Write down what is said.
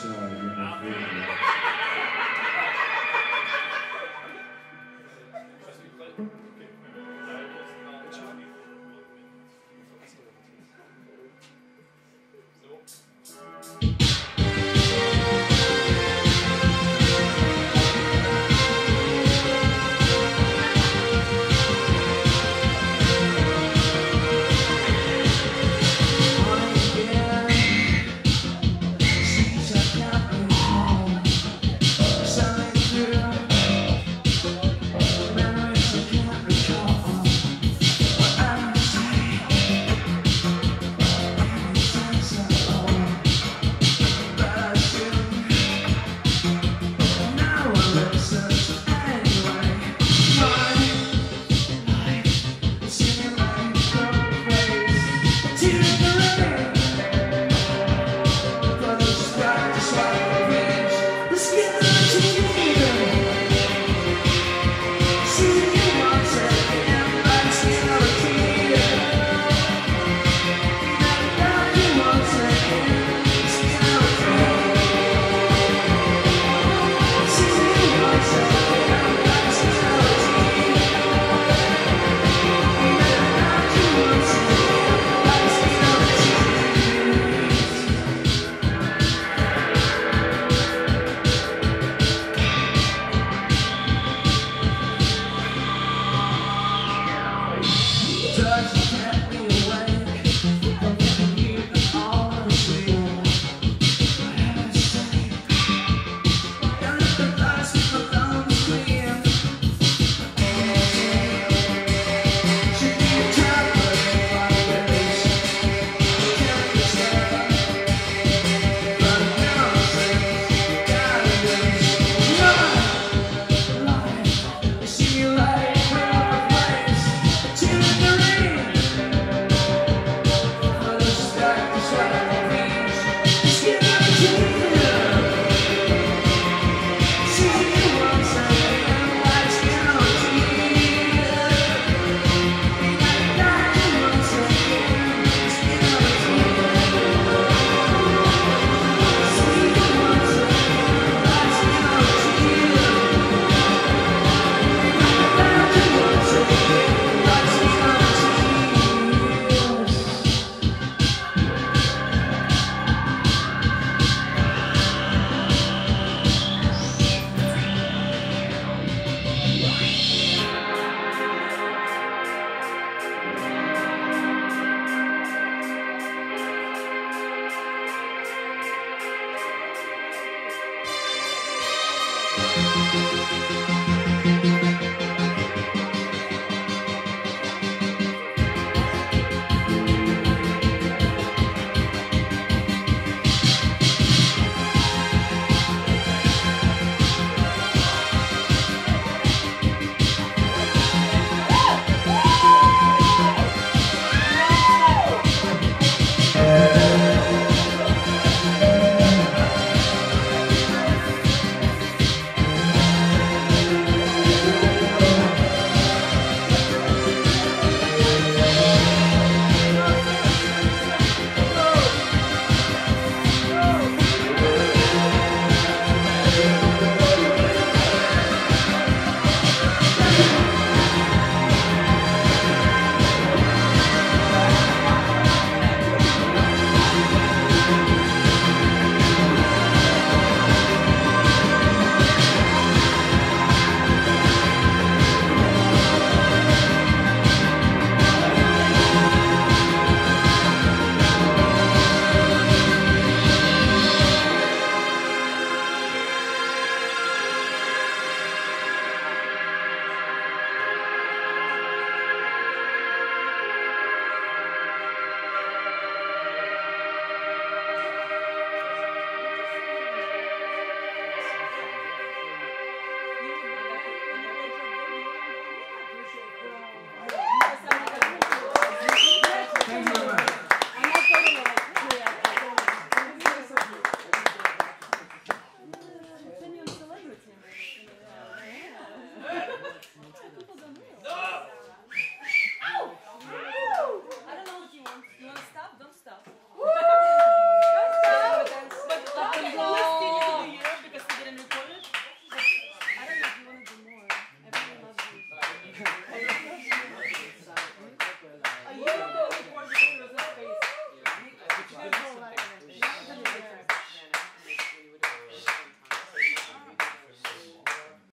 side. You know, Thank you.